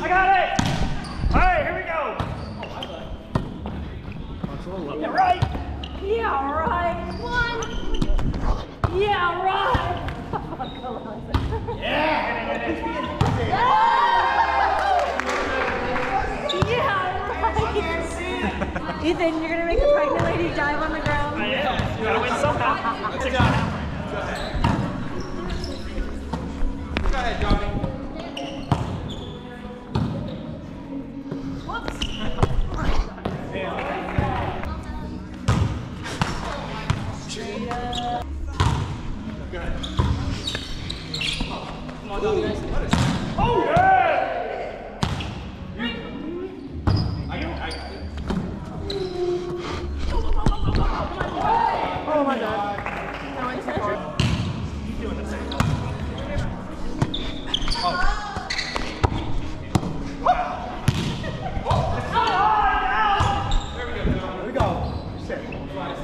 I got it! Alright, here we go! Yeah, right! Yeah, right. One. Yeah, right. Yeah, right. Ethan, you're gonna make a pregnant lady dive on the ground. I am. You gotta win somehow. Let's go. Go ahead, Johnny. Oh, yeah! I got it, I got it. Oh my god. He's doing the same. There we go. Sit. Nice.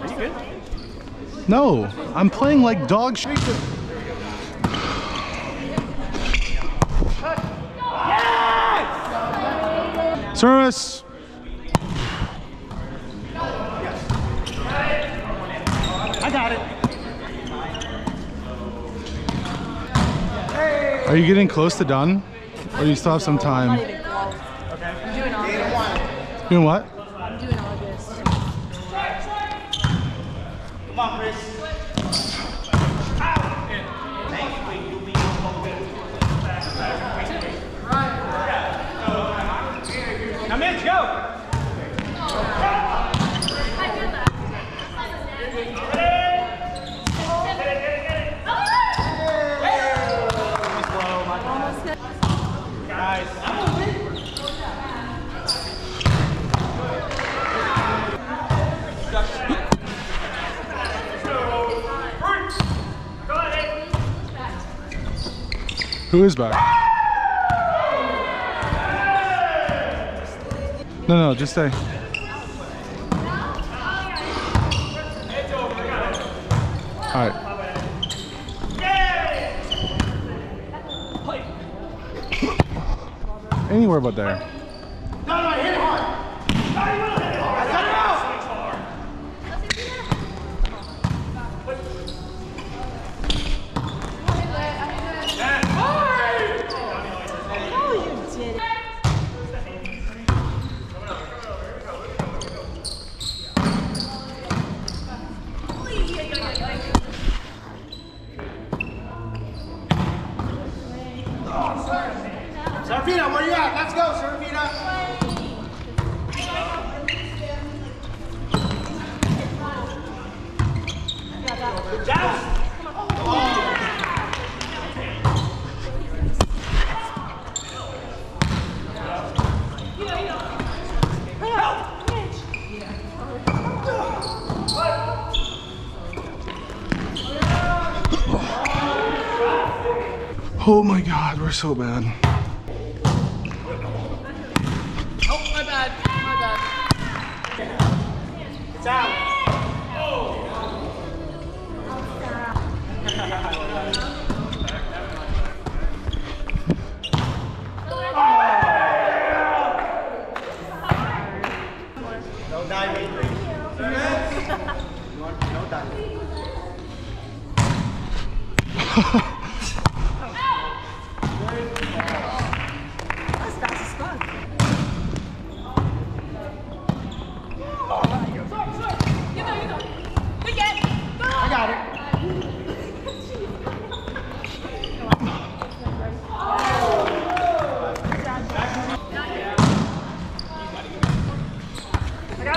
Are you good? No, I'm playing like dog shit. Service. I got it. Are you getting close to done? Or do you still have some time? I'm doing August. Doing what? Come on, Chris. Who is back? No, no, just stay. All right. Anywhere but there. No, no, hit it hard. No, you will hit it hard. Cut it out. Oh, you did it. Serafina, where you at? Let's go, Serafina. Down. Oh my god, we're so bad. Oh, my bad. My bad. It's out.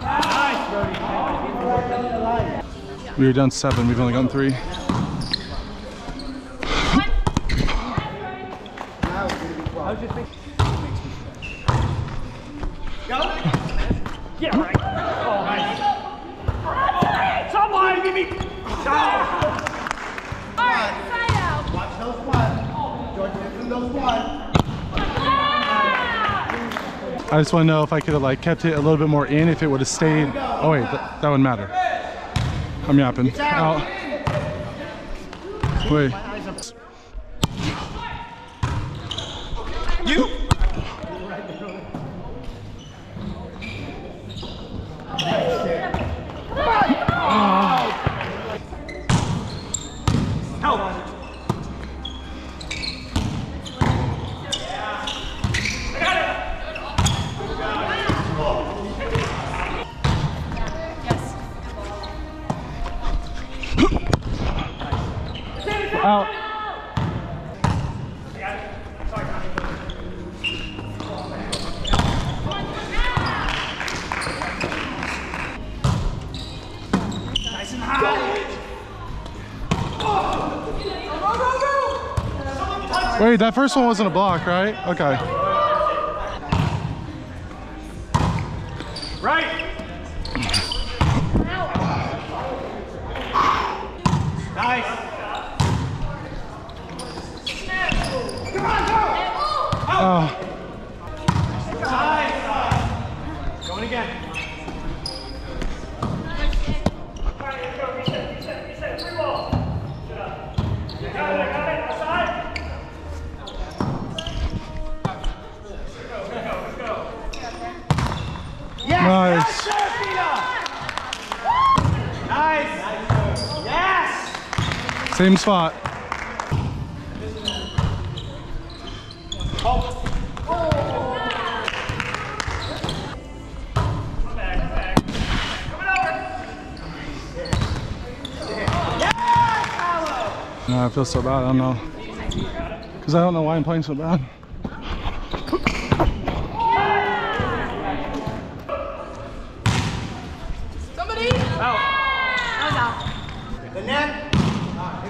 Nice, Brody. We were down seven. We've only gotten three. Yeah, right. Oh, nice. Someone give me. Side out. Watch those one. George Nixon, those one. I just want to know if I could have like kept it a little bit more in, if it would have stayed. Oh wait, that, that wouldn't matter. I'm yapping. Out. Oh. Wait. Wait, that first one wasn't a block, right? Okay. Right. Nice. Oh, Nice. Going again. nice. Nice. Yes. Same spot. I feel so bad. I don't know. Because I don't know why I'm playing so bad. The net.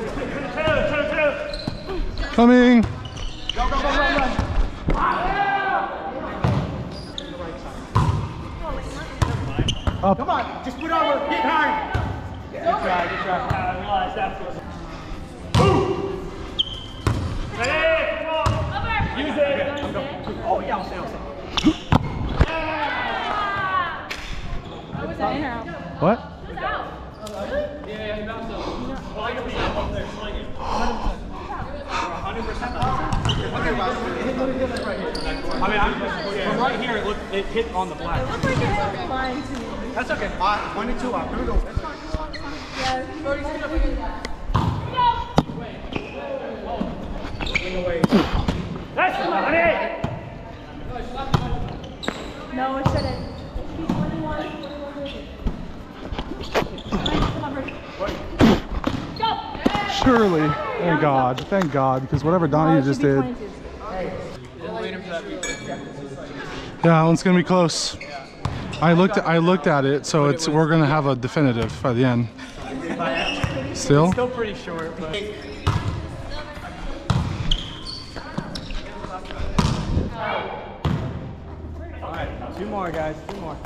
Two, two, two. Coming. Go, go, go, run, run. Up. Come on, just put over, hit hard. I realized that was. Hey, come on. Use it. Oh, yeah, I'll stay, I'll stay. Oh, was that in or out? What? It was out. I mean, I'm, from right here, it looked, it hit on the It black. looked like it hit the to me. That's okay. Uh, 22 up. Here we go. Yeah, Brody's gonna bring it. That's money. No, it shouldn't. He's 21, 21. Come on, Brody. Go! Surely. Thank God. Thank God. Because whatever Donnie just should be did. Yeah, one's gonna be close. I looked. I looked at it, so it's we're gonna have a definitive by the end. Still. Still pretty short, but. All right, two more guys, two more.